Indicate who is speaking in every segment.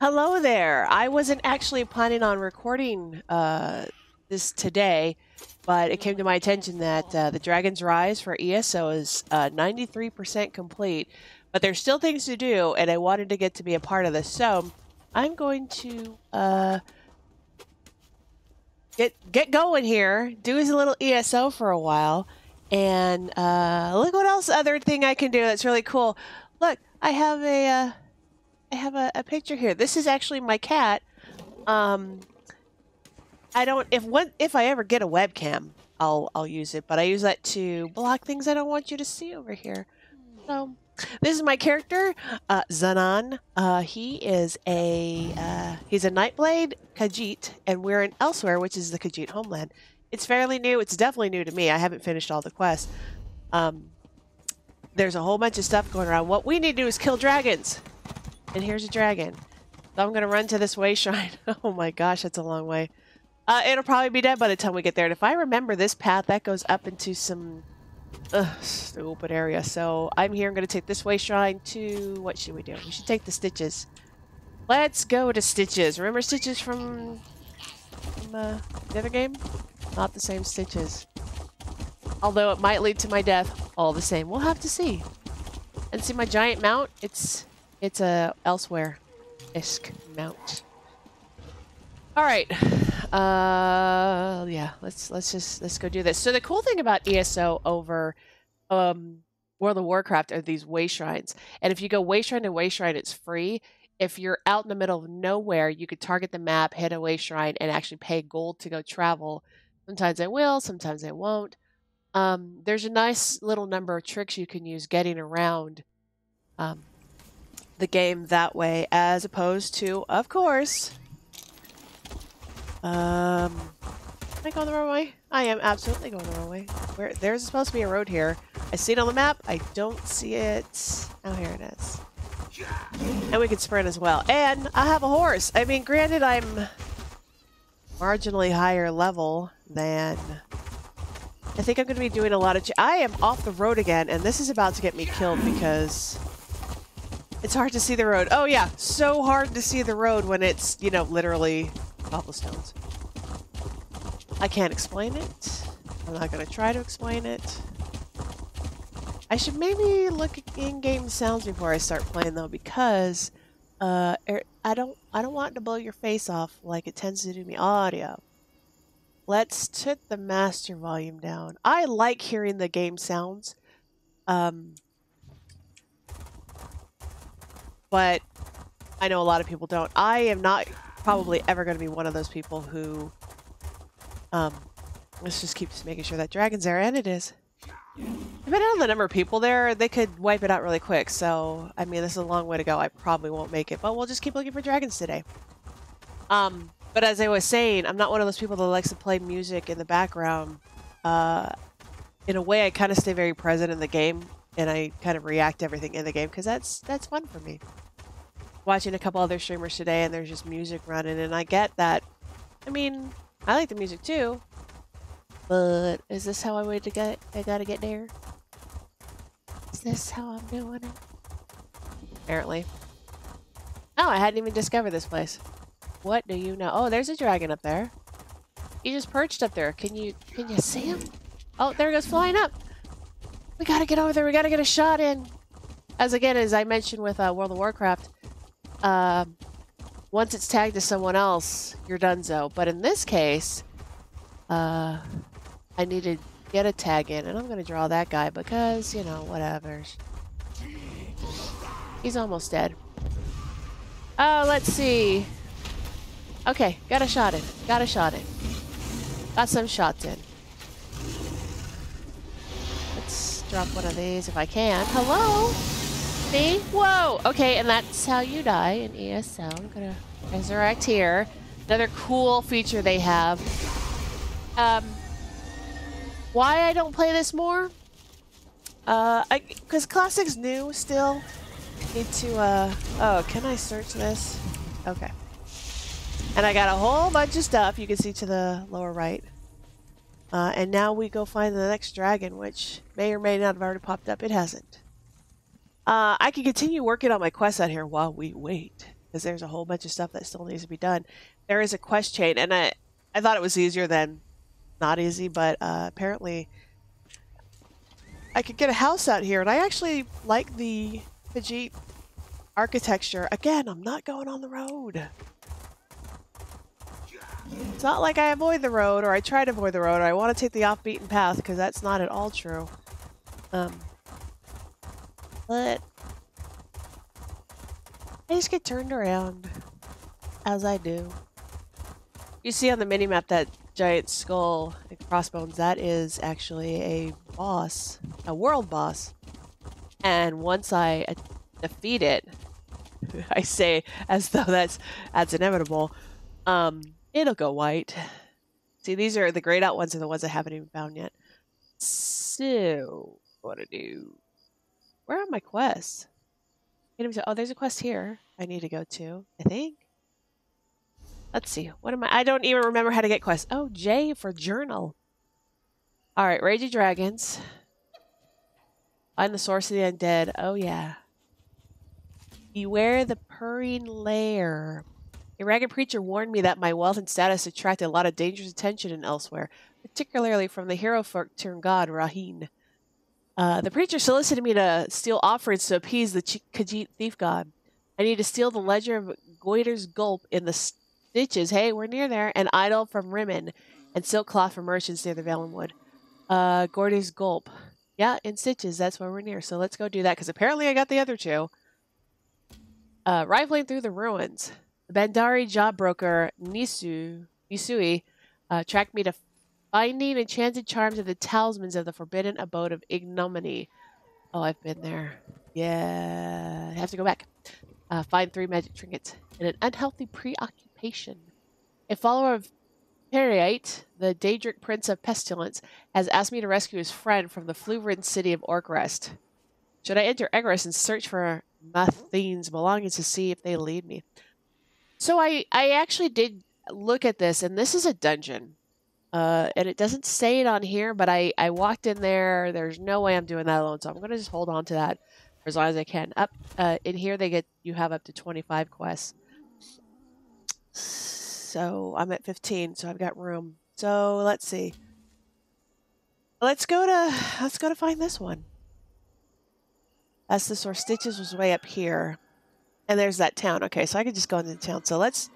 Speaker 1: Hello there. I wasn't actually planning on recording uh, this today, but it came to my attention that uh, the Dragon's Rise for ESO is uh, 93% complete, but there's still things to do, and I wanted to get to be a part of this. So I'm going to uh, get get going here, do his little ESO for a while, and uh, look what else other thing I can do that's really cool. Look, I have a uh, I have a, a picture here. This is actually my cat. Um, I don't if what if I ever get a webcam, I'll I'll use it, but I use that to block things I don't want you to see over here. So this is my character, uh, Zanan. Uh, he is a uh, he's a Nightblade Khajiit, and we're in Elsweyr, which is the Khajiit homeland. It's fairly new. It's definitely new to me. I haven't finished all the quests. Um, there's a whole bunch of stuff going around. What we need to do is kill dragons. And here's a dragon. So I'm going to run to this way shrine. oh my gosh, that's a long way. Uh, it'll probably be dead by the time we get there. And if I remember this path, that goes up into some stupid area. So I'm here. I'm going to take this way shrine to... What should we do? We should take the stitches. Let's go to stitches. Remember stitches from, from uh, the other game? Not the same stitches. Although it might lead to my death all the same. We'll have to see. And see my giant mount? It's it's a Elsweyr isk mount. All right. Uh, yeah, let's let's just let's go do this. So the cool thing about ESO over um, World of Warcraft are these way shrines. And if you go way shrine to way shrine, it's free. If you're out in the middle of nowhere, you could target the map, hit a way shrine, and actually pay gold to go travel. Sometimes I will, sometimes I won't. Um, there's a nice little number of tricks you can use getting around um, the game that way as opposed to, of course, um, am I going the wrong way? I am absolutely going the wrong way. Where There's supposed to be a road here. I see it on the map. I don't see it. Oh, here it is. And we can sprint as well. And I have a horse. I mean, granted, I'm marginally higher level than... I think I'm going to be doing a lot of... I am off the road again, and this is about to get me killed because it's hard to see the road. Oh yeah, so hard to see the road when it's, you know, literally cobblestones. I can't explain it. I'm not going to try to explain it. I should maybe look at in-game sounds before I start playing though because uh, er, I don't I don't want to blow your face off like it tends to do me audio. Let's put the master volume down. I like hearing the game sounds. Um, but I know a lot of people don't. I am not probably ever going to be one of those people who, um, let's just keep making sure that dragon's there, and it is. Depending on the number of people there, they could wipe it out really quick. So, I mean, this is a long way to go. I probably won't make it, but we'll just keep looking for dragons today. Um, but as I was saying, I'm not one of those people that likes to play music in the background. Uh, in a way, I kind of stay very present in the game and I kind of react to everything in the game because that's that's fun for me. Watching a couple other streamers today and there's just music running and I get that. I mean, I like the music too, but is this how I wait to get? I gotta get there. Is this how I'm doing it? Apparently. Oh, I hadn't even discovered this place. What do you know? Oh, there's a dragon up there. He just perched up there. Can you can you see him? Oh, there he goes flying up. We gotta get over there. We gotta get a shot in. As again, as I mentioned with uh, World of Warcraft, uh, once it's tagged to someone else, you're donezo. But in this case, uh, I need to get a tag in, and I'm gonna draw that guy because, you know, whatever. He's almost dead. Oh, let's see. Okay, got a shot in. Got a shot in. Got some shots in. Drop one of these if I can. Hello? See? Whoa! Okay, and that's how you die in ESL. I'm gonna resurrect here. Another cool feature they have. Um, why I don't play this more? Uh, because Classic's new still. Need to, uh, oh, can I search this? Okay. And I got a whole bunch of stuff you can see to the lower right. Uh, and now we go find the next dragon, which may or may not have already popped up. It hasn't. Uh, I can continue working on my quest out here while we wait. because there's a whole bunch of stuff that still needs to be done. There is a quest chain, and I I thought it was easier than not easy, but uh, apparently I could get a house out here, and I actually like the Khajiit architecture. Again, I'm not going on the road. It's not like I avoid the road, or I try to avoid the road, or I want to take the off-beaten path, because that's not at all true. Um, but I just get turned around, as I do. You see on the mini-map that giant skull and crossbones, that is actually a boss, a world boss. And once I defeat it, I say as though that's that's inevitable, um, it'll go white. See, these are the grayed out ones are the ones I haven't even found yet. So, what to do? Where are my quests? Oh, there's a quest here I need to go to, I think. Let's see. What am I? I don't even remember how to get quests. Oh, J for journal. All right, Rage of Dragons. Find the source of the undead. Oh, yeah. Beware the purring lair. A ragged preacher warned me that my wealth and status attracted a lot of dangerous attention in Elsweyr, particularly from the hero folk turned god, Raheen. Uh, the preacher solicited me to steal offerings to appease the Khajiit thief god. I need to steal the ledger of Goiter's Gulp in the stitches. Hey, we're near there. An idol from Rimmen and silk cloth from merchants near the Valenwood. Uh, Goiter's Gulp. Yeah, in stitches. That's where we're near. So let's go do that because apparently I got the other two. Uh, rifling through the ruins. Bandaari job broker Nisu Nisui uh, tracked me to finding enchanted charms of the talismans of the forbidden abode of ignominy. Oh, I've been there. Yeah, I have to go back. Uh, find three magic trinkets and an unhealthy preoccupation. A follower of Peryite, the Daedric Prince of Pestilence, has asked me to rescue his friend from the flu-ridden city of Orcrest. Should I enter Egress and search for Mathene's belongings to see if they lead me? So I, I actually did look at this, and this is a dungeon. Uh, and it doesn't say it on here, but I, I walked in there. There's no way I'm doing that alone, so I'm going to just hold on to that for as long as I can. Up uh, in here, they get you have up to 25 quests. So I'm at 15, so I've got room. So let's see. Let's go to let's go to find this one. That's the source. Stitches was way up here, and there's that town. Okay, so I could just go into the town. So let's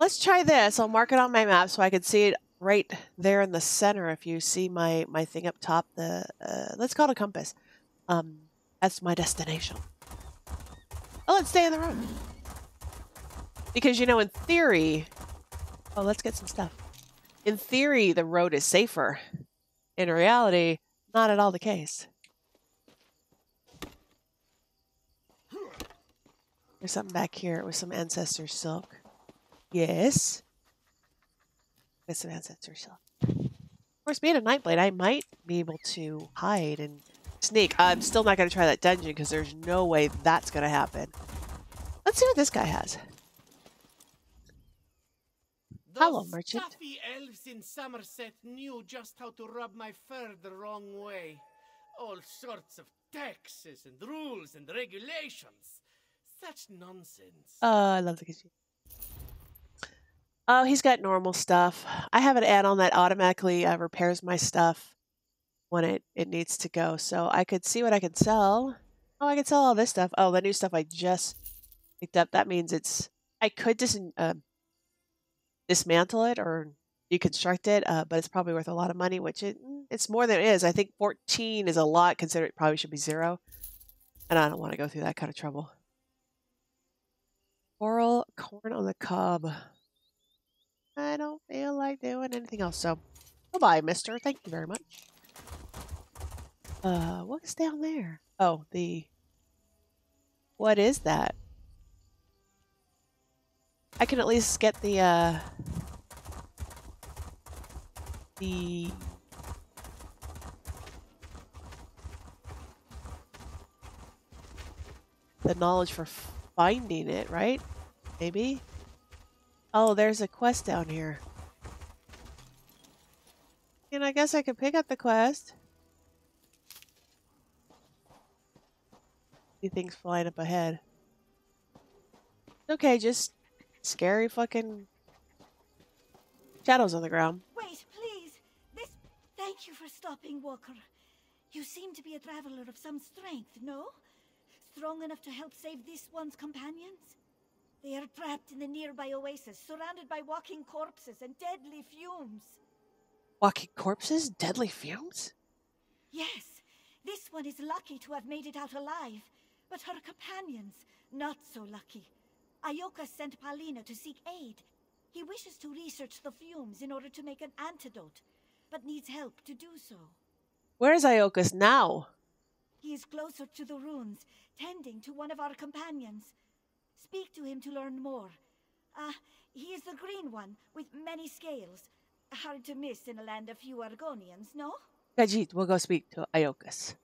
Speaker 1: let's try this. I'll mark it on my map so I can see it right there in the center. If you see my my thing up top, the uh, let's call it a compass. Um, that's my destination. Oh, let's stay in the road. Because, you know, in theory... Oh, let's get some stuff. In theory, the road is safer. In reality, not at all the case. There's something back here with some ancestor silk. Yes. With some ancestor silk. Of course, being a Nightblade, I might be able to hide and sneak. I'm still not going to try that dungeon because there's no way that's going to happen. Let's see what this guy has. Hello, merchant.
Speaker 2: Stuffy elves in Somerset knew just how to rub my fur the wrong way. All sorts of taxes and rules and regulations. Such nonsense.
Speaker 1: Oh, I love the kitchen. Oh, he's got normal stuff. I have an add-on that automatically uh, repairs my stuff when it, it needs to go. So I could see what I could sell. Oh, I could sell all this stuff. Oh, the new stuff I just picked up. That means it's... I could just... Uh, dismantle it or deconstruct it, uh, but it's probably worth a lot of money, which it, it's more than it is. I think 14 is a lot, considering it probably should be zero. And I don't want to go through that kind of trouble. Coral corn on the cob. I don't feel like doing anything else, so goodbye, mister. Thank you very much. Uh, what's down there? Oh, the... What is that? I can at least get the, uh, the the knowledge for finding it, right? Maybe? Oh, there's a quest down here. And I guess I could pick up the quest. See things flying up ahead. Okay, just scary fucking shadows on the ground.
Speaker 3: Wait, please. This. Thank you for stopping, Walker. You seem to be a traveler of some strength, no? Strong enough to help save this one's companions? They are trapped in the nearby oasis, surrounded by walking corpses and deadly fumes.
Speaker 1: Walking corpses? Deadly fumes?
Speaker 3: Yes, this one is lucky to have made it out alive, but her companions, not so lucky. Ioka sent Paulina to seek aid. He wishes to research the fumes in order to make an antidote, but needs help to do so.
Speaker 1: Where's Iokas now?
Speaker 3: He is closer to the ruins, tending to one of our companions. Speak to him to learn more. Ah, uh, he is the green one, with many scales. Hard to miss in a land of few Argonians, no?
Speaker 1: Khajiit, we'll go speak to Iokas.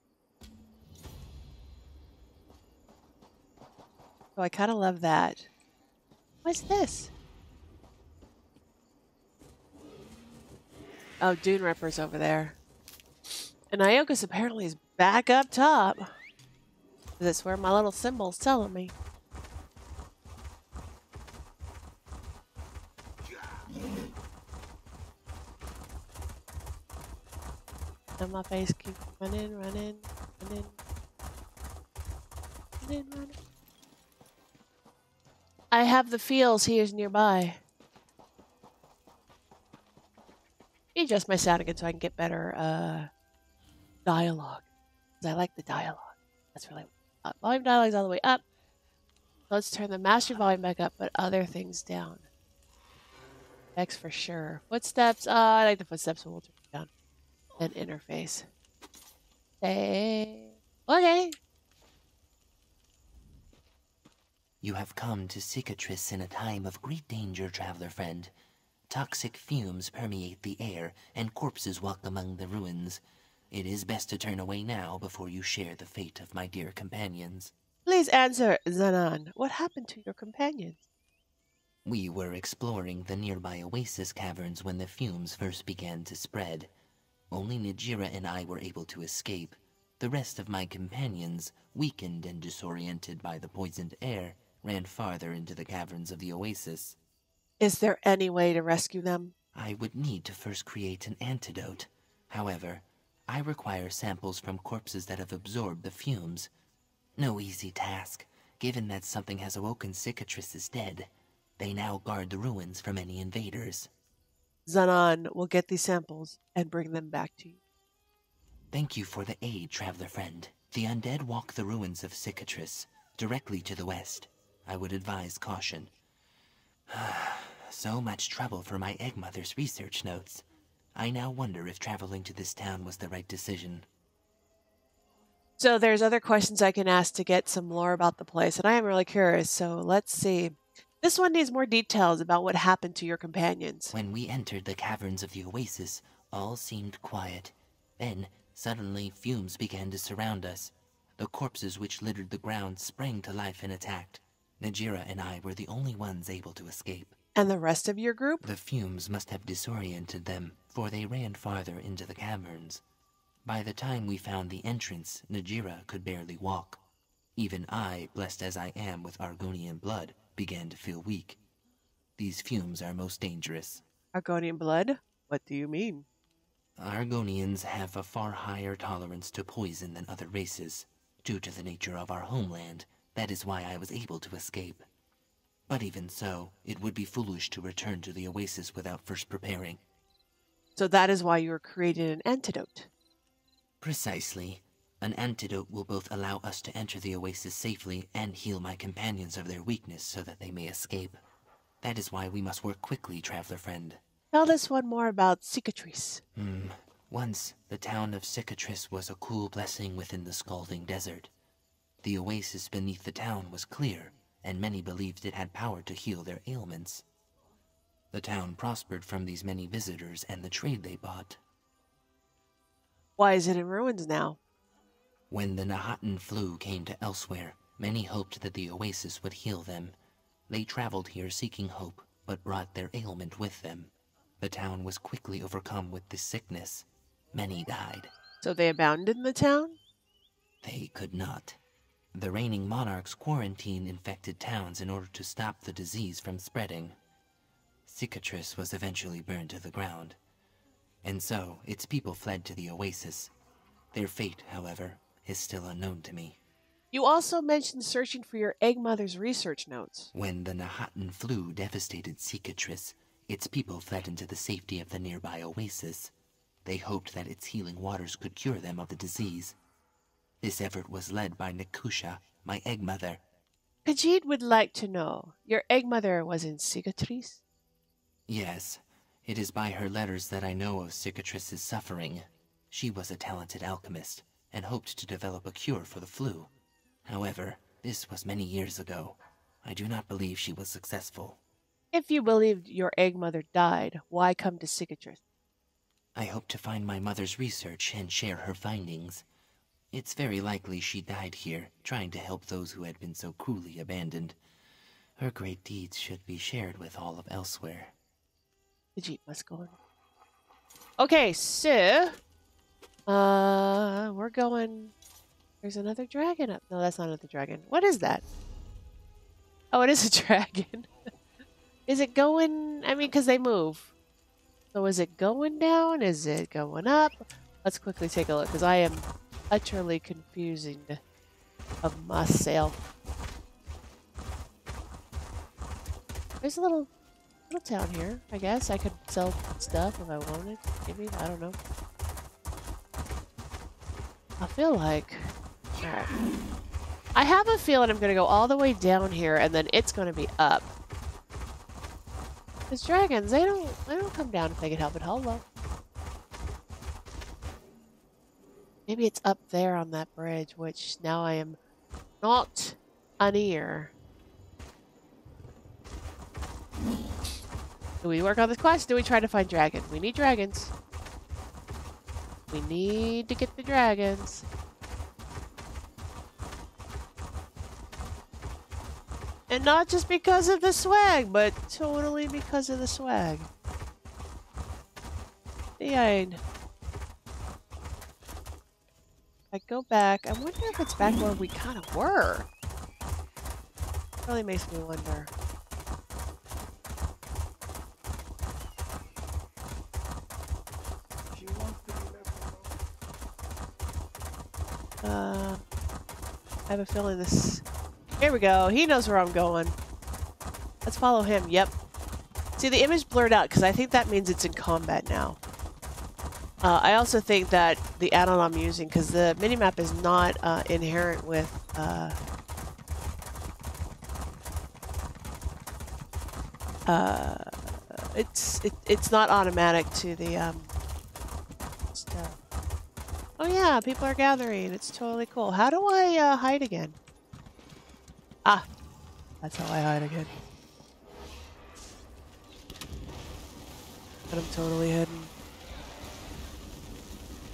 Speaker 1: Oh, I kind of love that. What's this? Oh, Dune Ripper's over there. And Iokas apparently is back up top. That's where my little symbol's telling me. And my face keeps running, running, running, running, running. I have the feels he is nearby. Adjust my sound again so I can get better uh, dialogue. Because I like the dialogue. That's really up. Volume dialogue's all the way up. Let's turn the master volume back up, but other things down. X for sure. Footsteps. Uh, I like the footsteps, so we'll turn it down. And interface. Hey. Okay.
Speaker 4: You have come to Cicatrice in a time of great danger, traveler friend. Toxic fumes permeate the air, and corpses walk among the ruins. It is best to turn away now before you share the fate of my dear companions.
Speaker 1: Please answer, Zanan. What happened to your companions?
Speaker 4: We were exploring the nearby oasis caverns when the fumes first began to spread. Only Najira and I were able to escape. The rest of my companions, weakened and disoriented by the poisoned air, ran farther into the caverns of the oasis.
Speaker 1: Is there any way to rescue them?
Speaker 4: I would need to first create an antidote. However, I require samples from corpses that have absorbed the fumes. No easy task, given that something has awoken Cicatrice is dead. They now guard the ruins from any invaders.
Speaker 1: Zanan will get these samples and bring them back to you.
Speaker 4: Thank you for the aid, traveler friend. The undead walk the ruins of Cicatrice, directly to the west. I would advise caution. so much trouble for my egg mother's research notes. I now wonder if traveling to this town was the right decision.
Speaker 1: So there's other questions I can ask to get some lore about the place, and I am really curious, so let's see. This one needs more details about what happened to your companions.
Speaker 4: When we entered the caverns of the oasis, all seemed quiet. Then, suddenly, fumes began to surround us. The corpses which littered the ground sprang to life and attacked. Najira and I were the only ones able to escape.
Speaker 1: And the rest of your group?
Speaker 4: The fumes must have disoriented them, for they ran farther into the caverns. By the time we found the entrance, Najira could barely walk. Even I, blessed as I am with Argonian blood, began to feel weak. These fumes are most dangerous.
Speaker 1: Argonian blood? What do you mean?
Speaker 4: Argonians have a far higher tolerance to poison than other races, due to the nature of our homeland that is why I was able to escape. But even so, it would be foolish to return to the oasis without first preparing.
Speaker 1: So that is why you were created an antidote.
Speaker 4: Precisely. An antidote will both allow us to enter the oasis safely and heal my companions of their weakness so that they may escape. That is why we must work quickly, traveler friend.
Speaker 1: Tell us one more about Cicatrice.
Speaker 4: Hmm. Once, the town of Cicatrice was a cool blessing within the scalding desert. The oasis beneath the town was clear, and many believed it had power to heal their ailments. The town prospered from these many visitors and the trade they bought.
Speaker 1: Why is it in ruins now?
Speaker 4: When the Knahaten flu came to Elsweyr, many hoped that the oasis would heal them. They traveled here seeking hope, but brought their ailment with them. The town was quickly overcome with this sickness. Many died.
Speaker 1: So they abandoned the town?
Speaker 4: They could not. The reigning monarchs quarantine infected towns in order to stop the disease from spreading. Cicatrice was eventually burned to the ground. And so, its people fled to the oasis. Their fate, however, is still unknown to me.
Speaker 1: You also mentioned searching for your egg mother's research notes.
Speaker 4: When the Knahaten flu devastated Cicatrice, its people fled into the safety of the nearby oasis. They hoped that its healing waters could cure them of the disease. This effort was led by Nakusha, my egg mother.
Speaker 1: Khajiit would like to know your egg mother was in Cicatrice?
Speaker 4: Yes, it is by her letters that I know of Cicatrice's suffering. She was a talented alchemist and hoped to develop a cure for the flu. However, this was many years ago. I do not believe she was successful.
Speaker 1: If you believed your egg mother died, why come to Cicatrice?
Speaker 4: I hope to find my mother's research and share her findings. It's very likely she died here, trying to help those who had been so cruelly abandoned. Her great deeds should be shared with all of Elsweyr.
Speaker 1: The jeep must go on. Okay, so uh we're going there's another dragon up. No, that's not another dragon. What is that? Oh, it is a dragon. is it going I mean cuz they move. So is it going down? Is it going up? Let's quickly take a look cuz I am utterly confusing of myself. There's a little little town here, I guess. I could sell stuff if I wanted. Maybe, I don't know. I feel like... Alright. I have a feeling I'm going to go all the way down here and then it's going to be up. Because dragons, they don't, they don't come down if they can help it. Hello. Maybe it's up there on that bridge, which now I am not near. Do we work on this quest? Do we try to find dragon? We need dragons. We need to get the dragons. And not just because of the swag, but totally because of the swag. Yeah. I go back. I wonder if it's back where we kind of were. Really makes me wonder. Uh, I have a feeling this... Here we go. He knows where I'm going. Let's follow him. Yep. See, the image blurred out because I think that means it's in combat now. Uh, I also think that the add-on I'm using, because the minimap is not uh, inherent with... Uh, uh, it's it, it's not automatic to the um, yeah, people are gathering. It's totally cool. How do I uh, hide again? Ah, that's how I hide again. But I'm totally hidden.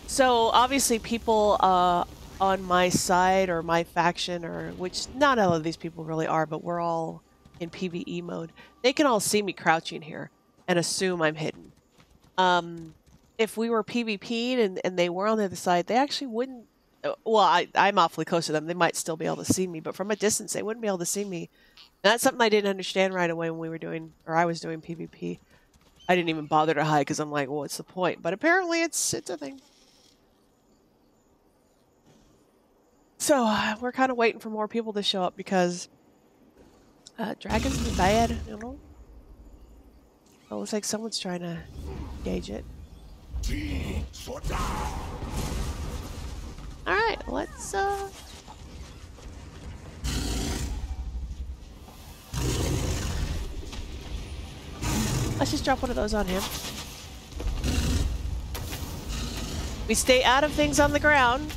Speaker 1: So obviously people uh, on my side or my faction or which not all of these people really are, but we're all in PvE mode. They can all see me crouching here and assume I'm hidden. Um, if we were PvP'd and, and they were on the other side, they actually wouldn't. Uh, well, I, I'm awfully close to them. They might still be able to see me, but from a distance, they wouldn't be able to see me. And that's something I didn't understand right away when we were doing, or I was doing PvP. I didn't even bother to hide because I'm like, well, what's the point? But apparently, it's it's a thing. So uh, we're kind of waiting for more people to show up because uh, dragons are bad, you know. It looks like someone's trying to gauge it. Alright, let's uh Let's just drop one of those on him. We stay out of things on the ground.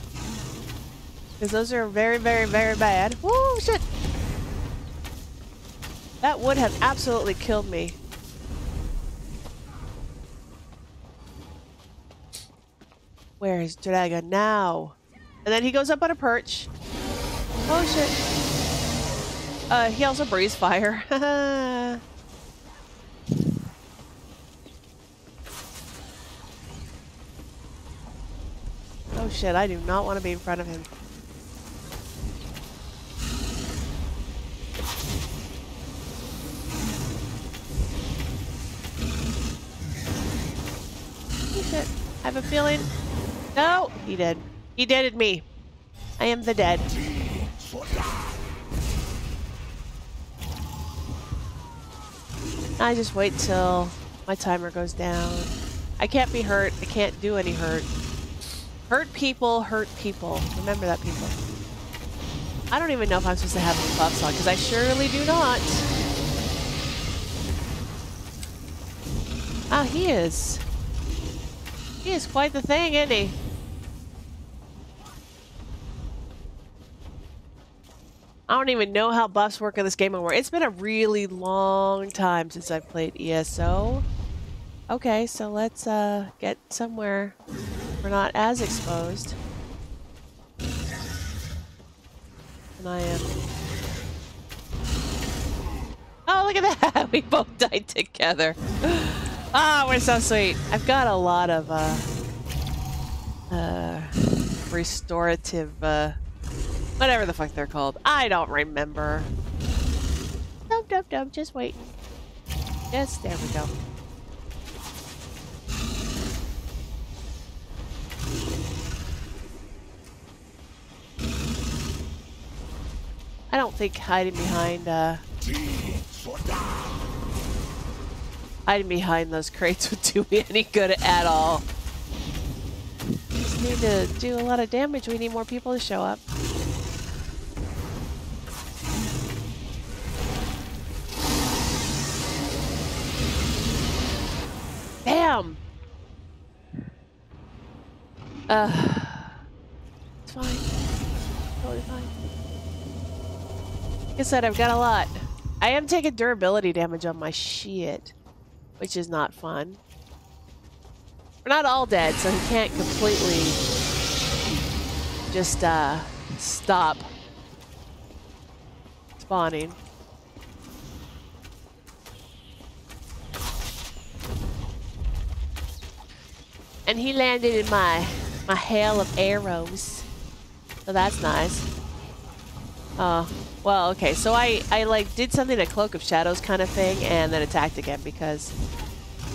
Speaker 1: Because those are very, very, very bad. Whoa, shit! That would have absolutely killed me. Where is Draga now? And then he goes up on a perch. Oh shit. Uh, he also breathes fire. oh shit, I do not want to be in front of him. Oh, I have a feeling no, he did. He deaded me. I am the dead. I just wait till my timer goes down. I can't be hurt. I can't do any hurt. Hurt people hurt people. Remember that, people. I don't even know if I'm supposed to have the buffs on, because I surely do not. Ah, he is. He is quite the thing, isn't he? I don't even know how buffs work in this game anymore. It's been a really long time since I've played ESO. Okay, so let's uh, get somewhere we're not as exposed. And I am. Oh, look at that! We both died together. Ah, oh, we're so sweet. I've got a lot of uh, uh, restorative, uh, whatever the fuck they're called. I don't remember. Nope, nope, nope. Just wait. Yes, there we go. I don't think hiding behind, uh... Hiding behind those crates would do me any good at all. We just need to do a lot of damage. We need more people to show up. Bam! Uh, it's fine. Totally fine. Like I said, I've got a lot. I am taking durability damage on my shit, which is not fun. We're not all dead, so he can't completely just uh, stop spawning. And he landed in my my hail of arrows. So that's nice. Oh, well, okay. So I, I like did something a Cloak of Shadows kind of thing and then attacked again because,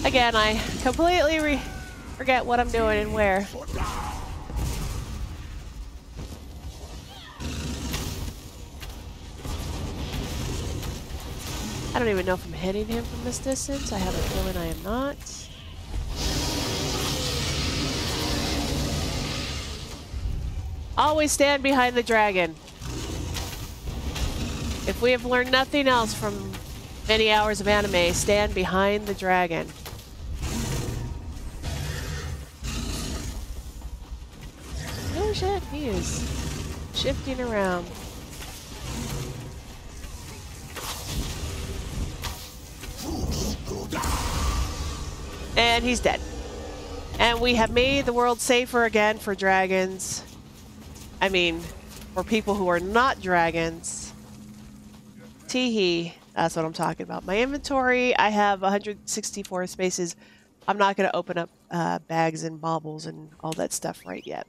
Speaker 1: again, I completely forget what I'm doing and where. I don't even know if I'm hitting him from this distance. I have a feeling I am not. Always stand behind the dragon. If we have learned nothing else from many hours of anime, stand behind the dragon. Oh shit, he is shifting around. And he's dead. And we have made the world safer again for dragons. I mean, for people who are not dragons. Teehee. That's what I'm talking about. My inventory, I have 164 spaces. I'm not going to open up uh, bags and baubles and all that stuff right yet.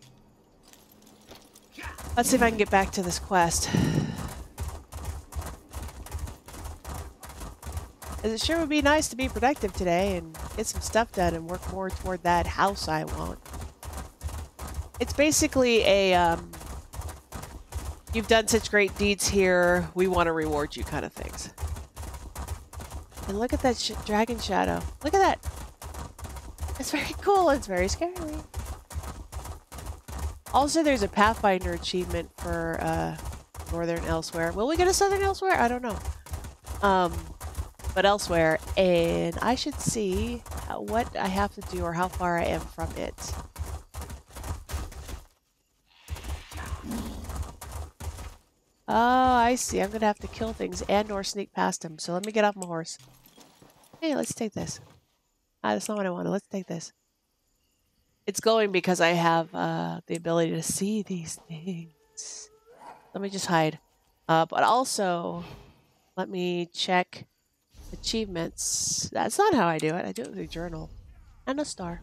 Speaker 1: Let's see if I can get back to this quest. It sure would be nice to be productive today and get some stuff done and work more toward that house I want. It's basically a, um, you've done such great deeds here, we want to reward you kind of things. And look at that sh dragon shadow. Look at that. It's very cool. It's very scary. Also, there's a Pathfinder achievement for uh, Northern Elsweyr. Will we get a Southern Elsweyr? I don't know. Um, but Elsweyr, and I should see what I have to do or how far I am from it. Oh, I see. I'm going to have to kill things and or sneak past them. So let me get off my horse. Hey, let's take this. Ah, that's not what I wanted. Let's take this. It's going because I have uh, the ability to see these things. Let me just hide. Uh, but also, let me check achievements. That's not how I do it. I do it with a journal and a star.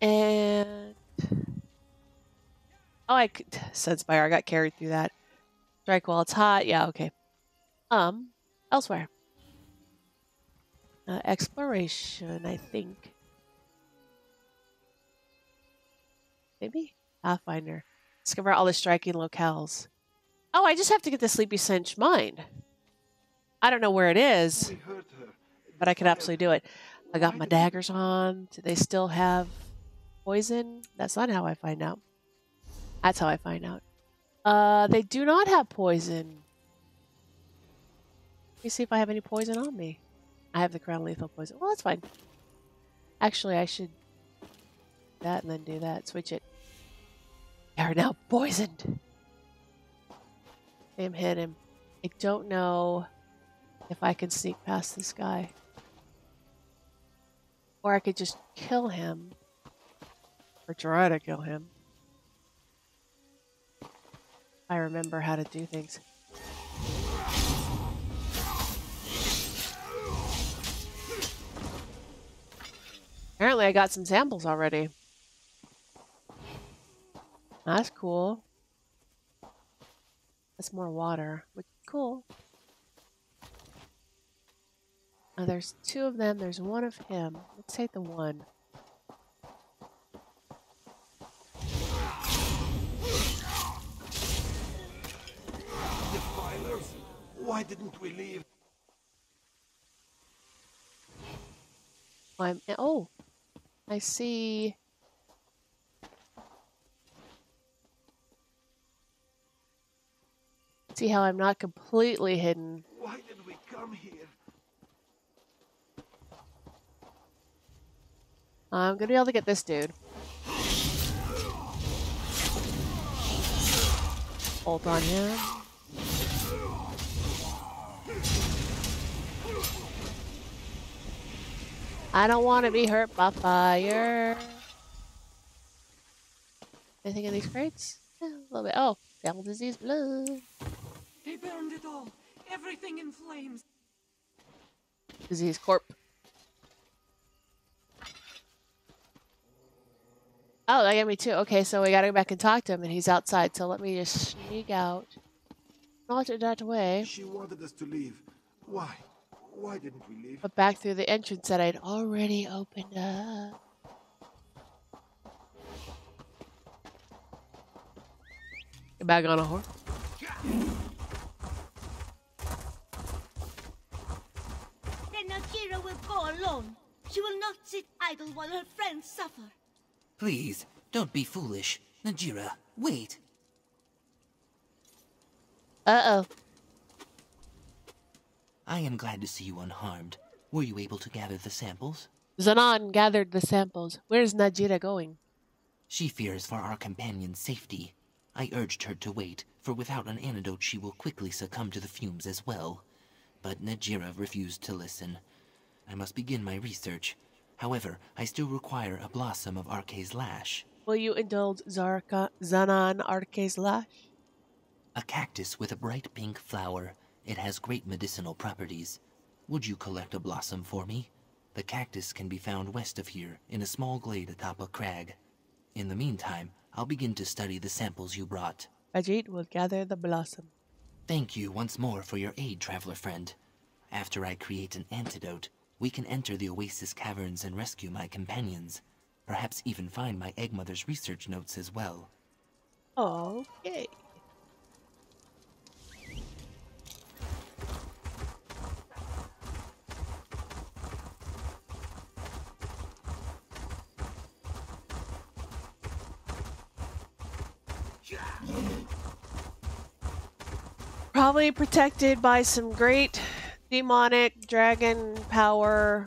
Speaker 1: And oh, I said Spire. I got carried through that. Strike while it's hot. Yeah, okay. Um, Elsweyr. Uh, exploration, I think. Maybe? Pathfinder. Discover all the striking locales. Oh, I just have to get the Sleepy Senche mine. I don't know where it is,
Speaker 5: We hurt her.
Speaker 1: but I can absolutely do it. I got my daggers on. Do they still have poison? That's not how I find out. That's how I find out. Uh, they do not have poison. Let me see if I have any poison on me. I have the crown lethal poison. Well, that's fine. Actually, I should that and then do that. Switch it. They are now poisoned. Sam hit him. I don't know if I can sneak past this guy. Or I could just kill him. Or try to kill him. I remember how to do things. Apparently I got some samples already. That's cool. That's more water, which cool. Uh, there's two of them. There's one of him. Let's take the one.
Speaker 5: Why didn't we leave?
Speaker 1: I'm, oh, I see. See how I'm not completely hidden.
Speaker 5: Why did we come here?
Speaker 1: I'm gonna be able to get this dude. Ult on him. I don't want to be hurt by fire. Anything in these crates? A little bit. Oh, camel disease blood.
Speaker 6: They burned it all. Everything in flames.
Speaker 1: Disease corp. Oh, that got me too. Okay, so we gotta go back and talk to him, and he's outside. So let me just sneak out. Not in that way,
Speaker 5: She wanted us to leave. Why? Why didn't we leave?
Speaker 1: but back through the entrance that I'd already opened up. Get back on a horse.
Speaker 3: Then Najira will go alone. She will not sit idle while her friends suffer.
Speaker 4: Please, don't be foolish. Najira, wait.
Speaker 1: Uh oh.
Speaker 4: I am glad to see you unharmed. Were you able to gather the samples?
Speaker 1: Zanan gathered the samples. Where's Najira going?
Speaker 4: She fears for our companion's safety. I urged her to wait, for without an antidote she will quickly succumb to the fumes as well. But Najira refused to listen. I must begin my research. However, I still require a blossom of Arce's Lash.
Speaker 1: Will you indulge Zarka Zanan Arce's Lash?
Speaker 4: A cactus with a bright pink flower. It has great medicinal properties. Would you collect a blossom for me? The cactus can be found west of here, in a small glade atop a crag. In the meantime, I'll begin to study the samples you brought.
Speaker 1: Ajit will gather the blossom.
Speaker 4: Thank you once more for your aid, traveler friend. After I create an antidote, we can enter the Oasis caverns and rescue my companions. Perhaps even find my egg mother's research notes as well.
Speaker 1: Okay. Probably protected by some great demonic dragon power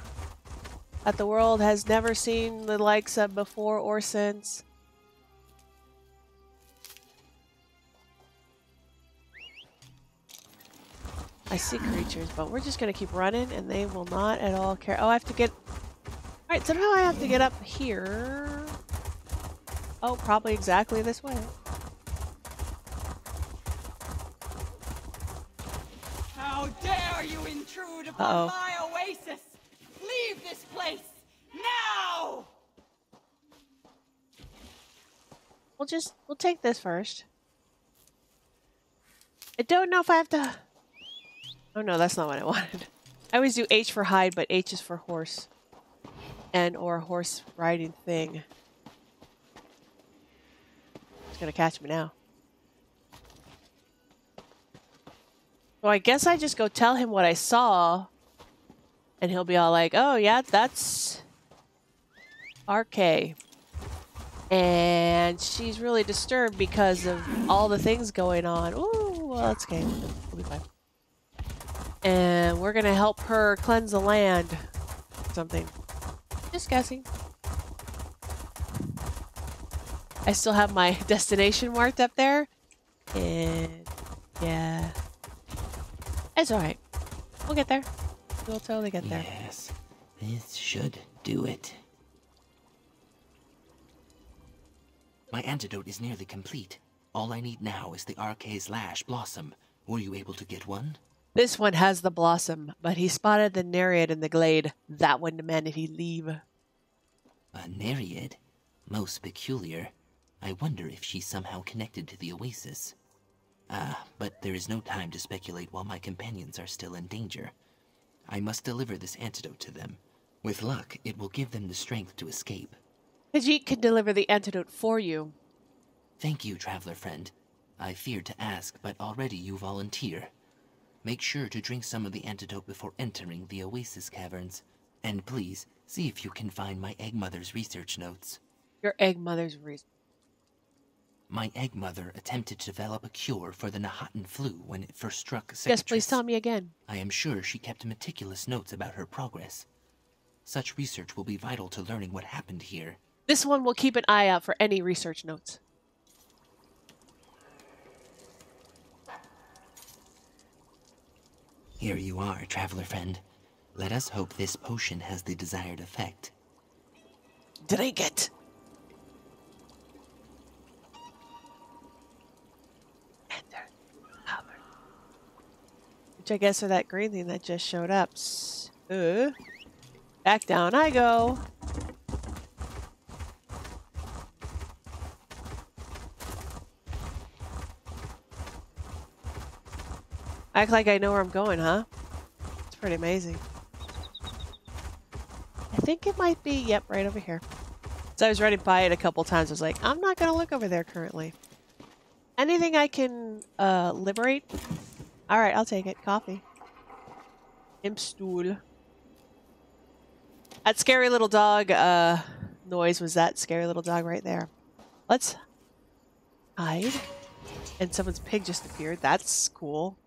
Speaker 1: that the world has never seen the likes of before or since. I see creatures, but we're just gonna keep running and they will not at all care. Oh, I have to get. Alright, somehow I have to get up here. Oh, probably exactly this way.
Speaker 6: How dare you intrude upon
Speaker 1: Uh-oh.
Speaker 6: my oasis! Leave this place! Now!
Speaker 1: We'll just, we'll take this first. I don't know if I have to. Oh no, that's not what I wanted. I always do H for hide, but H is for horse. And or horse riding thing. It's gonna catch me now. So I guess I just go tell him what I saw, and he'll be all like, "Oh yeah, that's RK." And she's really disturbed because of all the things going on. Ooh, well, that's okay. We'll be fine. And we're gonna help her cleanse the land. Something. Just guessing. I still have my destination marked up there. And yeah. It's alright. We'll get there. We'll totally get there.
Speaker 4: Yes, this should do it. My antidote is nearly complete. All I need now is the RK's Lash Blossom. Were you able to get one?
Speaker 1: This one has the blossom, but he spotted the Nereid in the glade. That one demanded he leave.
Speaker 4: A Nereid? Most peculiar. I wonder if she's somehow connected to the Oasis. Ah, but there is no time to speculate while my companions are still in danger. I must deliver this antidote to them. With luck, it will give them the strength to escape.
Speaker 1: Khajiit can deliver the antidote for you.
Speaker 4: Thank you, traveler friend. I feared to ask, but already you volunteer. Make sure to drink some of the antidote before entering the Oasis caverns. And please, see if you can find my egg mother's research notes.
Speaker 1: Your egg mother's reason.
Speaker 4: My egg mother attempted to develop a cure for the Knahaten flu when it first struck
Speaker 1: Yes, please
Speaker 4: Cicatrice.
Speaker 1: tell me again.
Speaker 4: I am sure she kept meticulous notes about her progress. Such research will be vital to learning what happened here.
Speaker 1: This one will keep an eye out for any research notes.
Speaker 4: Here you are, traveler friend. Let us hope this potion has the desired effect.
Speaker 1: Drink it. Which I guess are that green thing that just showed up. Uh, back down I go. Act like I know where I'm going, huh? It's pretty amazing. I think it might be, yep, right over here. So I was running by it a couple times. I was like, I'm not going to look over there currently. Anything I can uh, liberate? All right, I'll take it. Coffee. Impstool. That scary little dog uh, noise was that scary little dog right there. Let's hide. And someone's pig just appeared. That's cool.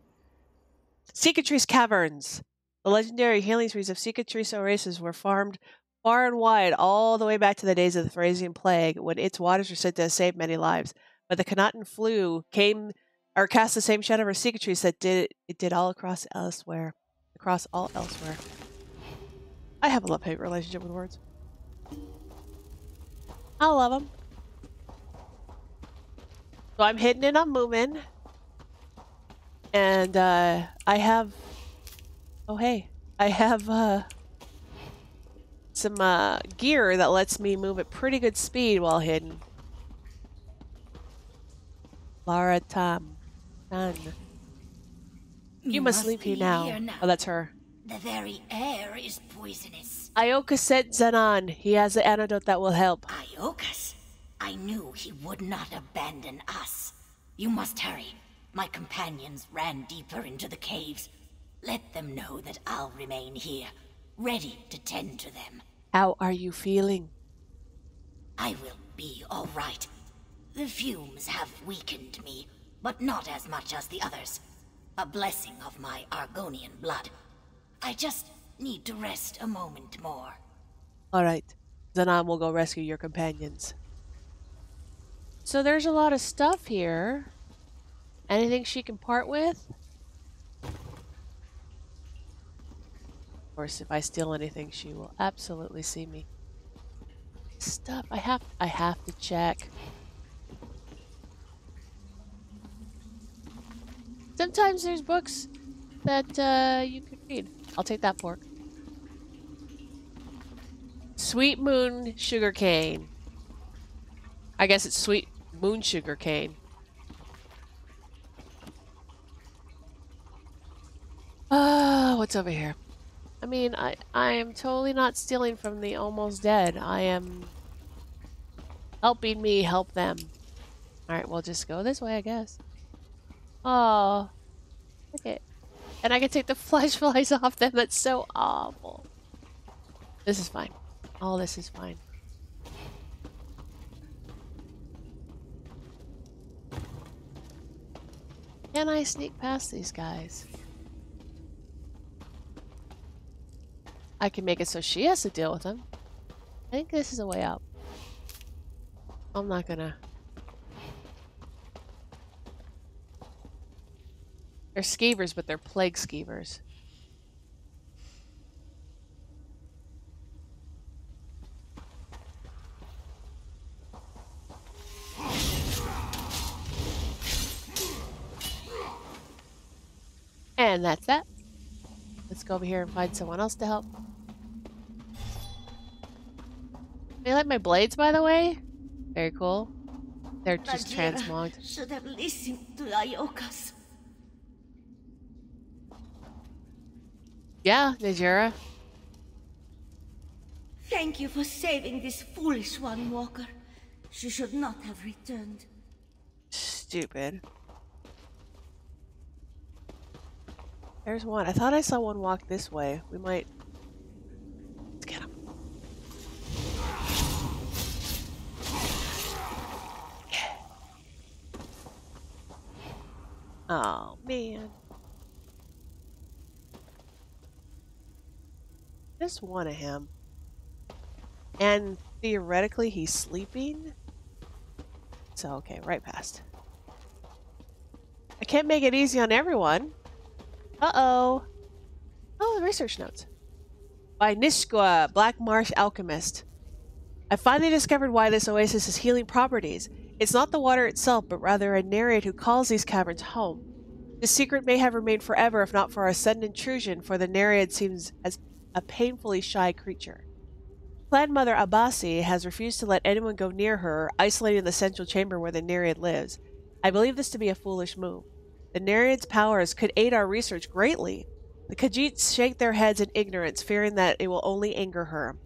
Speaker 1: Cicatrice Caverns. The legendary healing trees of Cicatrice Oasis were farmed far and wide all the way back to the days of the Thrassian plague when its waters were said to have saved many lives. But the Knahaten flu came or cast the same shadow over Cicatrice that did it did all across Elsweyr. Across all Elsweyr. I have a love hate relationship with words. I love them. So I'm hidden and I'm moving. And uh, I have. Oh, hey. I have uh, some uh, gear that lets me move at pretty good speed while hidden. Lara Tam. Tan. You, must, leave here
Speaker 3: be
Speaker 1: now. Oh, that's her.
Speaker 3: The very air is poisonous.
Speaker 1: Ioka sent Zanan. He has the antidote that will help.
Speaker 3: Iokas? I knew he would not abandon us. You must hurry. My companions ran deeper into the caves. Let them know that I'll remain here, ready to tend to them.
Speaker 1: How are you feeling?
Speaker 3: I will be all right. The fumes have weakened me, but not as much as the others. A blessing of my Argonian blood. I just need to rest a moment more.
Speaker 1: Alright. Zanan will go rescue your companions. So there's a lot of stuff here. Anything she can part with? Of course, if I steal anything, she will absolutely see me. Stuff I have I have to check. Sometimes there's books that uh, you can read. I'll take that pork. Sweet moon sugar cane. I guess it's sweet moon sugar cane. Ah, what's over here? I mean, I I am totally not stealing from the almost dead. I am helping me help them. Alright, we'll just go this way, I guess. Oh. Look it. And I can take the flesh flies off them. That's so awful. This is fine. All this is fine. Can I sneak past these guys? I can make it so she has to deal with them. I think this is a way out. I'm not gonna. They're skeevers, but they're plague skeevers. And that's that. Let's go over here and find someone else to help. They like my blades, by the way? Very cool. They're just transmogged.
Speaker 3: Should have listened to Iokas.
Speaker 1: Yeah, Najira.
Speaker 3: Thank you for saving this foolish one, Walker. She should not have returned.
Speaker 1: Stupid. There's one. I thought I saw one walk this way. We might... Let's get him. Yeah. Oh, man. Just one of him. And theoretically, he's sleeping? So, okay, right past. I can't make it easy on everyone. Uh-oh. Oh, the research notes. By Nishqua, Black Marsh Alchemist. I finally discovered why this oasis has healing properties. It's not the water itself, but rather a Nereid who calls these caverns home. The secret may have remained forever if not for our sudden intrusion, for the Nereid seems as a painfully shy creature. Clan Mother Abasi has refused to let anyone go near her, isolating the central chamber where the Nereid lives. I believe this to be a foolish move. The Nereid's powers could aid our research greatly. The Khajiits shake their heads in ignorance, fearing that it will only anger her.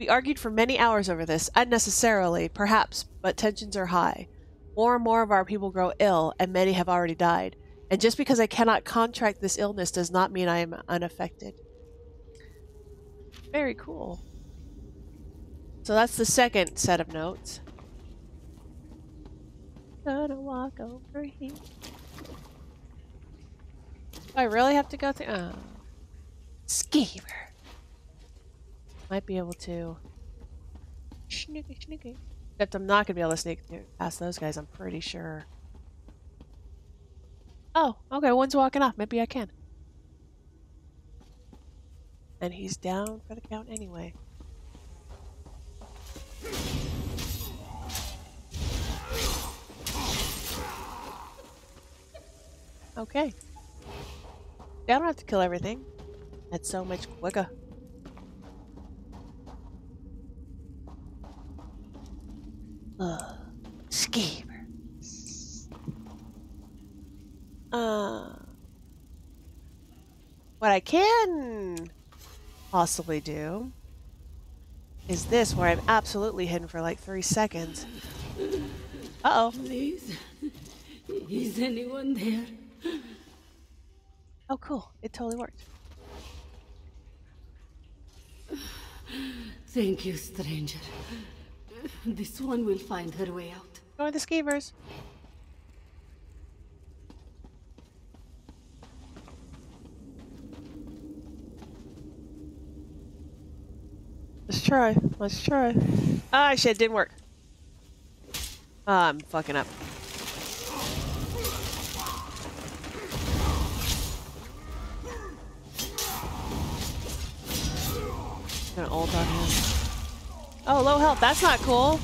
Speaker 1: We argued for many hours over this, unnecessarily, perhaps, but tensions are high. More and more of our people grow ill, and many have already died. And just because I cannot contract this illness does not mean I am unaffected. Very cool. So that's the second set of notes. Gonna walk over here. Do I really have to go through? Oh. Skeever. Might be able to. Sneaky, sneaky. Except I'm not gonna be able to sneak past those guys, I'm pretty sure. Oh, okay, one's walking off. Maybe I can. And he's down for the count anyway. Okay. Yeah, I don't have to kill everything. That's so much quicker. Ugh. Skeever. Uh. What I can possibly do is this, where I'm absolutely hidden for like three seconds. Uh oh.
Speaker 7: Please, is anyone there?
Speaker 1: Oh, cool. It totally worked.
Speaker 7: Thank you, stranger. This one will find her way out.
Speaker 1: Ignore the skeevers. Let's try. Let's try. Ah, shit, didn't work. Ah, I'm fucking up. Gonna ult on him. Oh, low health. That's not cool.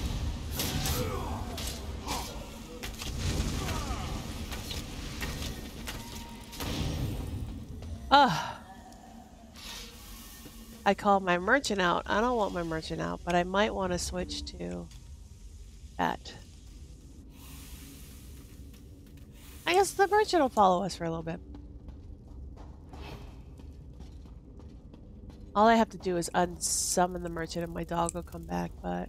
Speaker 1: Ugh. I called my merchant out. I don't want my merchant out, but I might want to switch to that. I guess the merchant will follow us for a little bit. All I have to do is unsummon the merchant and my dog will come back, but...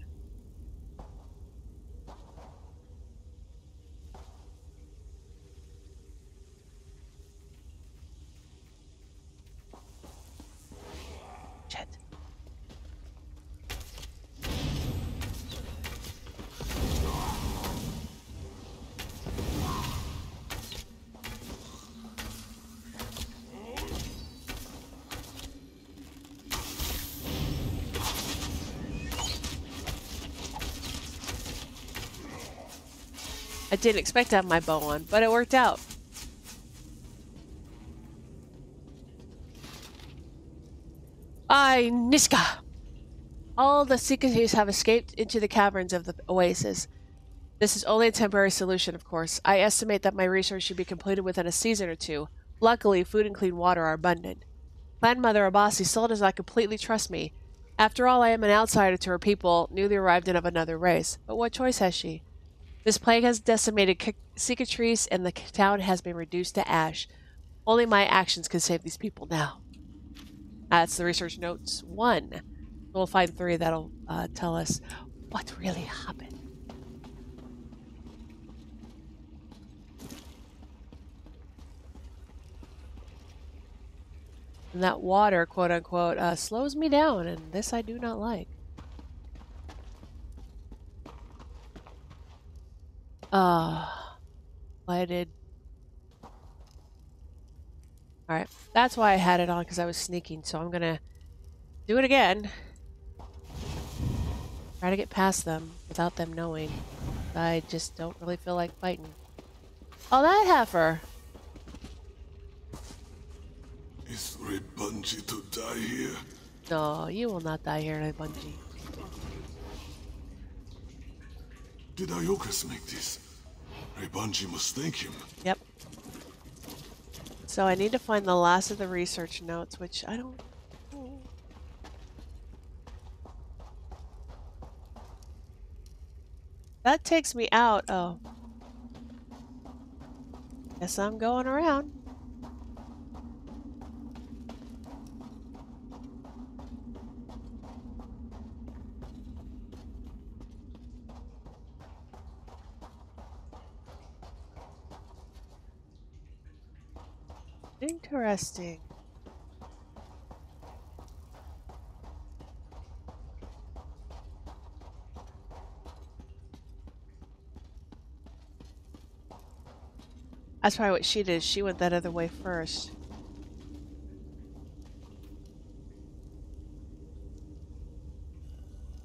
Speaker 1: I didn't expect to have my bow on, but it worked out. I Niska! All the Seekers have escaped into the caverns of the oasis. This is only a temporary solution, of course. I estimate that my research should be completed within a season or two. Luckily, food and clean water are abundant. Clan Mother Abasi still does not completely trust me. After all, I am an outsider to her people, newly arrived and of another race. But what choice has she? This plague has decimated cicatrice, and the town has been reduced to ash. Only my actions can save these people now. That's the research notes one. We'll find three that'll uh, tell us what really happened. And that water, quote unquote, uh, slows me down, and this I do not like. Uh, I did. Alright, that's why I had it on, because I was sneaking, so I'm gonna do it again. Try to get past them without them knowing. I just don't really feel like fighting. Oh, that heifer!
Speaker 5: Is Rebunji to die here?
Speaker 1: No, you will not die here, Rebunji.
Speaker 5: Did Iokas make this? Rebunji must thank him.
Speaker 1: Yep. So I need to find the last of the research notes, which I don't... That takes me out. Oh. Guess I'm going around. Interesting. That's probably what she did. She went that other way first.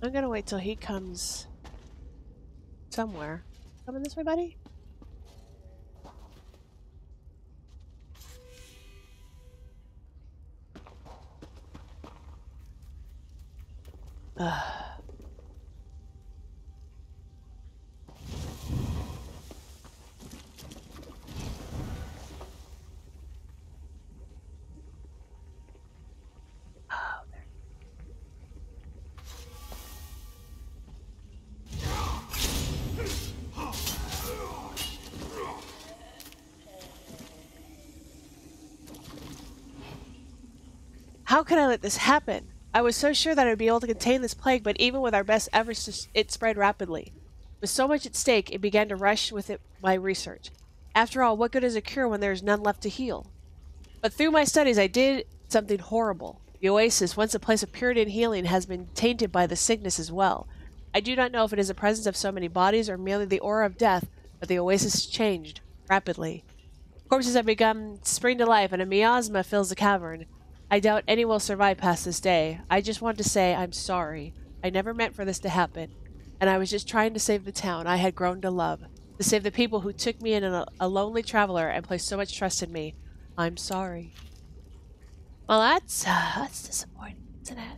Speaker 1: I'm gonna wait till he comes somewhere. Coming this way, buddy? Could I let this happen? I was so sure that I would be able to contain this plague, but even with our best efforts, it spread rapidly. With so much at stake, it began to rush with it my research. After all, what good is a cure when there is none left to heal? But through my studies, I did something horrible. The oasis, once a place of purity and healing, has been tainted by the sickness as well. I do not know if it is the presence of so many bodies or merely the aura of death, but the oasis changed rapidly. Corpses have begun spring to life, and a miasma fills the cavern. I doubt any will survive past this day. I just want to say I'm sorry. I never meant for this to happen. And I was just trying to save the town I had grown to love. To save the people who took me in a, a lonely traveler and placed so much trust in me. I'm sorry. Well, that's, uh, that's disappointing, isn't it?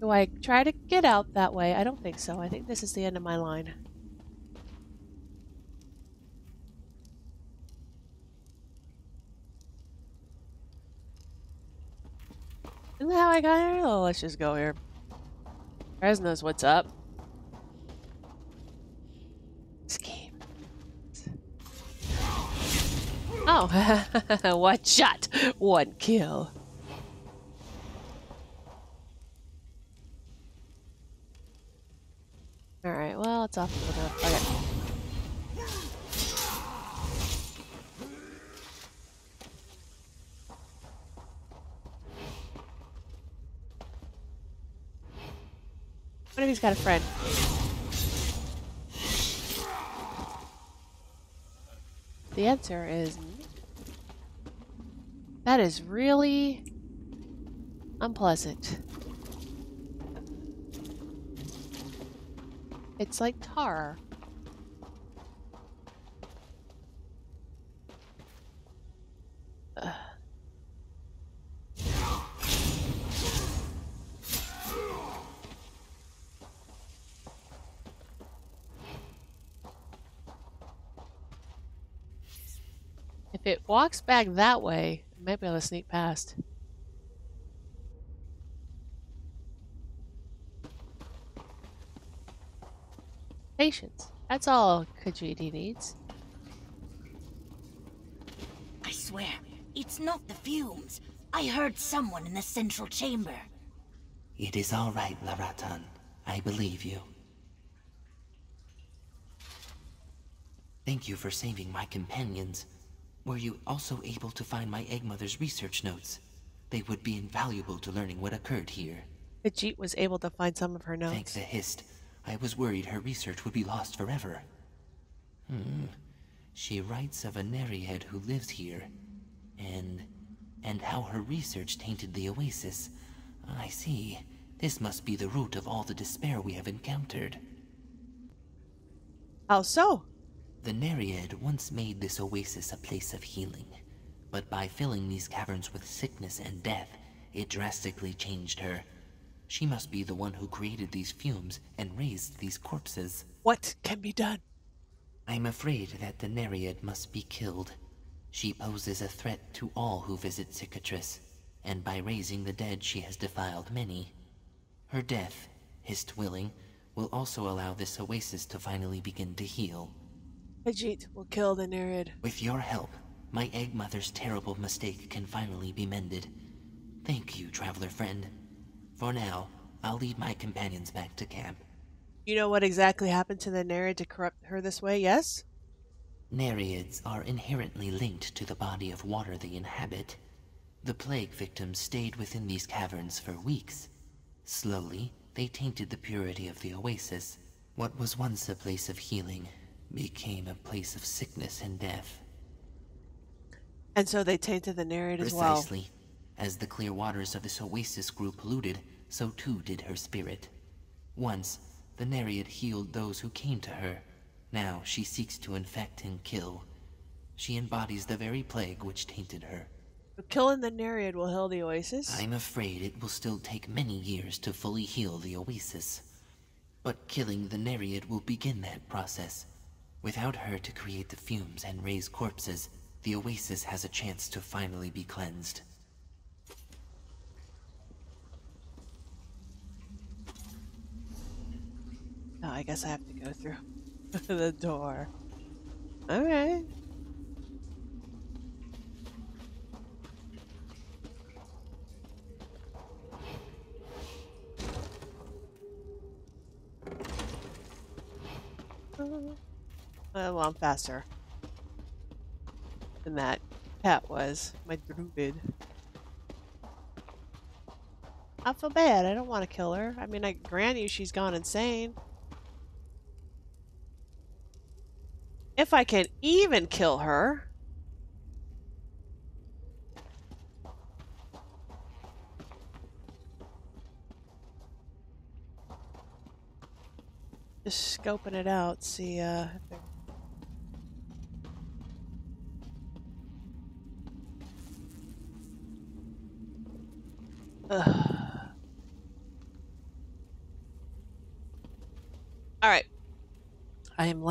Speaker 1: Do I try to get out that way? I don't think so. I think this is the end of my line. Isn't that how I got here? Oh, let's just go here. Guys knows what's up. Scheme. Oh, one shot, one kill. Alright, well, it's off the Okay. What if he's got a friend? The answer is... That is really... unpleasant. It's like tar. it walks back that way, I might be able to sneak past. Patience. That's all Khajiit needs.
Speaker 8: I swear, it's not the fumes. I heard someone in the central chamber.
Speaker 4: It is all right, Laratan. I believe you. Thank you for saving my companions. Were you also able to find my egg mother's research notes? They would be invaluable to learning what occurred here.
Speaker 1: Khajiit was able to find some of her notes.
Speaker 4: Thanks to Hist, I was worried her research would be lost forever. Hmm. She writes of a Nereid who lives here, and... and how her research tainted the Oasis. I see. This must be the root of all the despair we have encountered.
Speaker 1: How so?
Speaker 4: The Nereid once made this oasis a place of healing, but by filling these caverns with sickness and death, it drastically changed her. She must be the one who created these fumes and raised these corpses.
Speaker 1: What can be done?
Speaker 4: I'm afraid that the Nereid must be killed. She poses a threat to all who visit Cicatrice, and by raising the dead she has defiled many. Her death, Hist willing, will also allow this oasis to finally begin to heal.
Speaker 1: Khajiit will kill the Nereid.
Speaker 4: With your help, my egg mother's terrible mistake can finally be mended. Thank you, traveler friend. For now, I'll lead my companions back to camp.
Speaker 1: You know what exactly happened to the Nereid to corrupt her this way, yes?
Speaker 4: Nereids are inherently linked to the body of water they inhabit. The plague victims stayed within these caverns for weeks. Slowly, they tainted the purity of the oasis. What was once a place of healing became a place of sickness and death.
Speaker 1: And so they tainted the Nereid as well.
Speaker 4: Precisely. As the clear waters of this oasis grew polluted, so too did her spirit. Once, the Nereid healed those who came to her. Now she seeks to infect and kill. She embodies the very plague which tainted her.
Speaker 1: But killing the Nereid will heal the Oasis.
Speaker 4: I'm afraid it will still take many years to fully heal the Oasis. But killing the Nereid will begin that process. Without her to create the fumes and raise corpses, the Oasis has a chance to finally be cleansed.
Speaker 1: Oh, I guess I have to go through the door. Alright. Uh, I'm faster than that cat was, my druid. I feel bad. I don't want to kill her. I mean, I grant you she's gone insane. If I can even kill her. Just scoping it out, see uh, if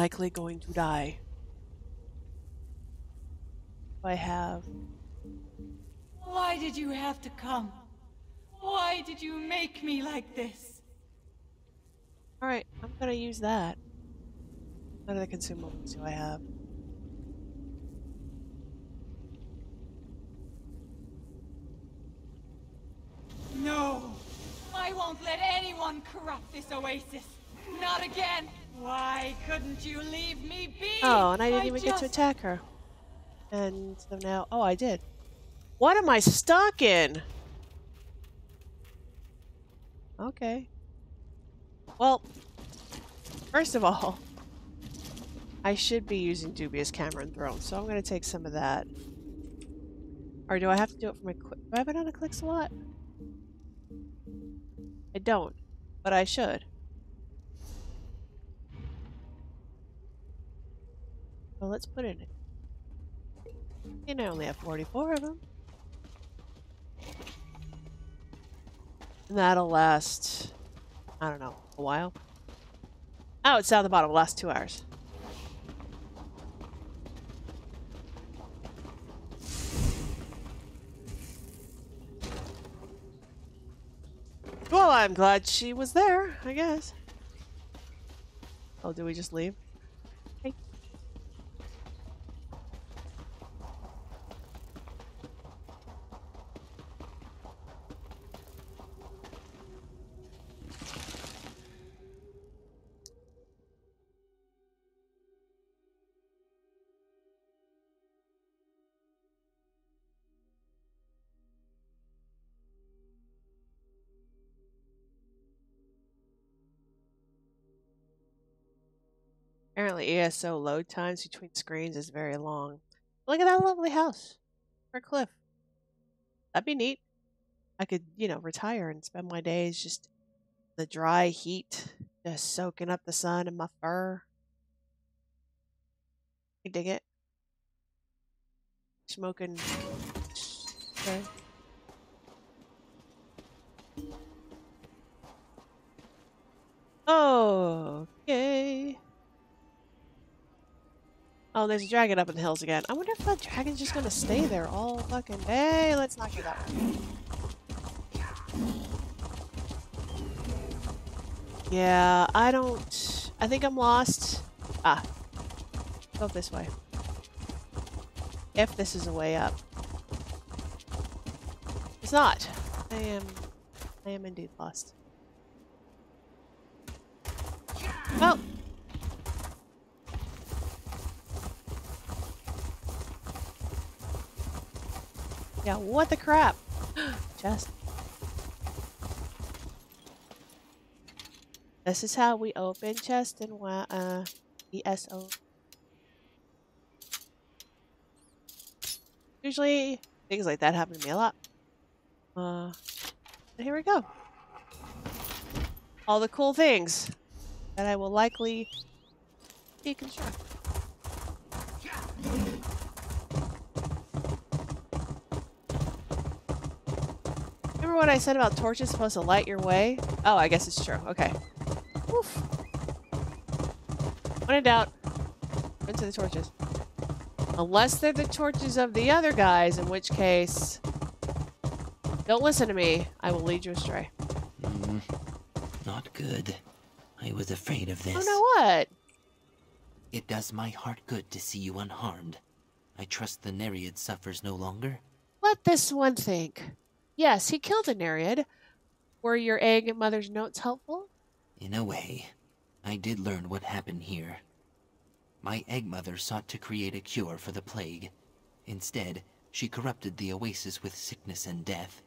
Speaker 1: likely going to die. I have.
Speaker 6: Why did you have to come? Why did you make me like this?
Speaker 1: Alright, I'm gonna use that. What the consumables do I have?
Speaker 6: No! I won't let anyone corrupt this oasis! Not again! Why couldn't you leave me be?
Speaker 1: Oh, and I didn't even
Speaker 6: just...
Speaker 1: get to attack her. And so now, oh, I did. What am I stuck in? Okay. Well, first of all, I should be using Dubious Camoran Throne, so I'm going to take some of that. Or do I have to do it for my quick? Do I have it on a click slot? I don't, but I should. Well, let's put in it. and I only have 44 of them. And that'll last, I don't know, a while. Oh, it's down the bottom. Last two hours. Well, I'm glad she was there, I guess. Oh, do we just leave? Apparently ESO load times between screens is very long. Look at that lovely house. For Cliff. That'd be neat. I could, you know, retire and spend my days just the dry heat, just soaking up the sun in my fur. You dig it? Smoking. Okay. Okay. Oh, there's a dragon up in the hills again. I wonder if that dragon's just gonna stay there all fucking day. Let's not get that one. Yeah, I don't... I think I'm lost. Ah. Go this way. If this is a way up. It's not. I am... I am indeed lost. Well... Yeah, what the crap? Chest. This is how we open chest and uh, ESO. Usually, things like that happen to me a lot. Uh, here we go. All the cool things that I will likely deconstruct. Remember what I said about torches supposed to light your way? Oh, I guess it's true. Okay. Woof. When in doubt, into the torches. Unless they're the torches of the other guys, in which case... Don't listen to me. I will lead you astray.
Speaker 4: Mm, not good. I was afraid of this.
Speaker 1: Oh, no, what?
Speaker 4: It does my heart good to see you unharmed. I trust the Nereid suffers no longer.
Speaker 1: Let this one think. Yes, he killed a Nereid. Were your egg mother's notes helpful?
Speaker 4: In a way, I did learn what happened here. My egg mother sought to create a cure for the plague. Instead, she corrupted the oasis with sickness and death.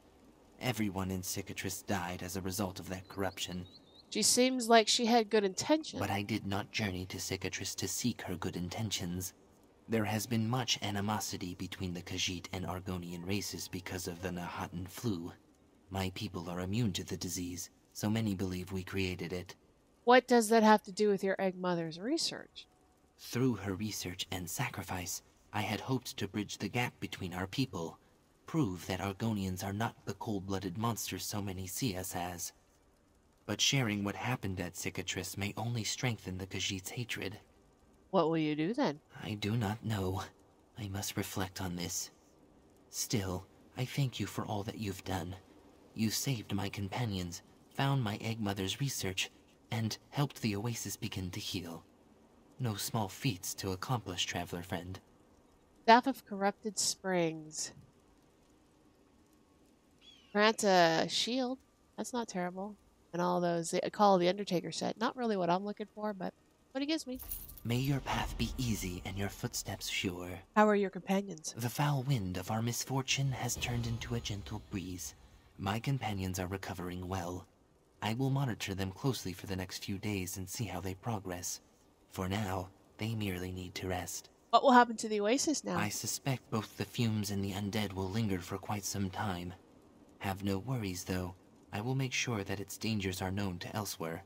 Speaker 4: Everyone in Cicatrice died as a result of that corruption.
Speaker 1: She seems like she had good intentions.
Speaker 4: But I did not journey to Cicatrice to seek her good intentions. There has been much animosity between the Khajiit and Argonian races because of the Knahaten flu. My people are immune to the disease, so many believe we created it.
Speaker 1: What does that have to do with your egg mother's research?
Speaker 4: Through her research and sacrifice, I had hoped to bridge the gap between our people, prove that Argonians are not the cold-blooded monsters so many see us as. But sharing what happened at Cicatrice may only strengthen the Khajiit's hatred.
Speaker 1: What will you do then?
Speaker 4: I do not know. I must reflect on this. Still, I thank you for all that you've done. You saved my companions, found my egg mother's research, and helped the oasis begin to heal. No small feats to accomplish, traveler friend.
Speaker 1: Staff of Corrupted Springs. Grant a shield. That's not terrible. And all those. Call the Undertaker set. Not really what I'm looking for, but what he gives me.
Speaker 4: May your path be easy and your footsteps sure.
Speaker 1: How are your companions?
Speaker 4: The foul wind of our misfortune has turned into a gentle breeze. My companions are recovering well. I will monitor them closely for the next few days and see how they progress. For now, they merely need to rest.
Speaker 1: What will happen to the oasis now?
Speaker 4: I suspect both the fumes and the undead will linger for quite some time. Have no worries, though. I will make sure that its dangers are known to Elsweyr.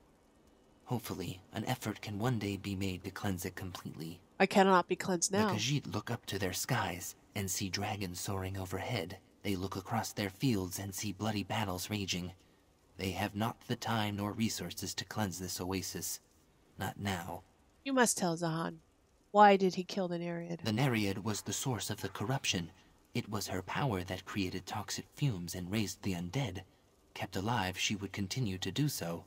Speaker 4: Hopefully, an effort can one day be made to cleanse it completely.
Speaker 1: I cannot be cleansed now.
Speaker 4: The Khajiit look up to their skies and see dragons soaring overhead. They look across their fields and see bloody battles raging. They have not the time nor resources to cleanse this oasis. Not now.
Speaker 1: You must tell Zahan. Why did he kill the Nereid?
Speaker 4: The Nereid was the source of the corruption. It was her power that created toxic fumes and raised the undead. Kept alive, she would continue to do so.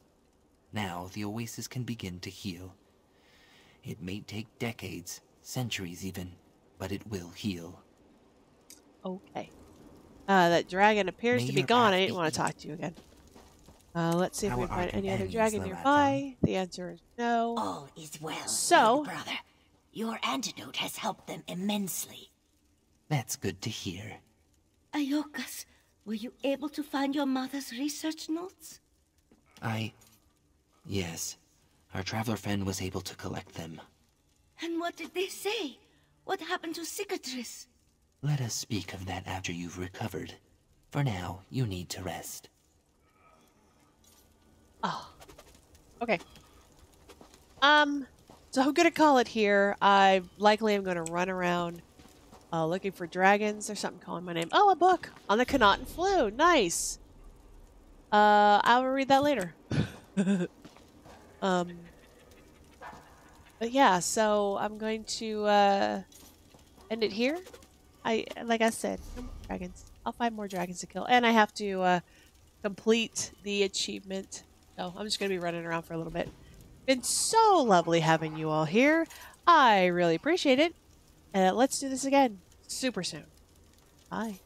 Speaker 4: Now, the oasis can begin to heal. It may take decades, centuries even, but it will heal.
Speaker 1: Okay. Uh, that dragon appears
Speaker 4: May
Speaker 1: to be gone. I didn't
Speaker 4: be
Speaker 1: want to talk to you again. Uh, let's see if
Speaker 4: How
Speaker 1: we can find any other dragon nearby. The answer is no.
Speaker 8: All is well,
Speaker 1: So-
Speaker 8: brother. Your antidote has helped them immensely.
Speaker 4: That's good to hear.
Speaker 9: Iokas, were you able to find your mother's research notes?
Speaker 4: I. Yes. Our traveler friend was able to collect them.
Speaker 9: And what did they say? What happened to Cicatrice?
Speaker 4: Let us speak of that after you've recovered. For now, you need to rest. Oh.
Speaker 1: Okay. Um, so I'm gonna call it here. I likely am gonna run around uh, looking for dragons or something calling my name. Oh, a book on the Knahaten Flu. Nice. Uh, I will read that later. um, but yeah, so I'm going to uh, end it here. I like I said, dragons. I'll find more dragons to kill, and I have to uh, complete the achievement. So I'm just gonna be running around for a little bit. Been so lovely having you all here. I really appreciate it. And let's do this again super soon. Bye.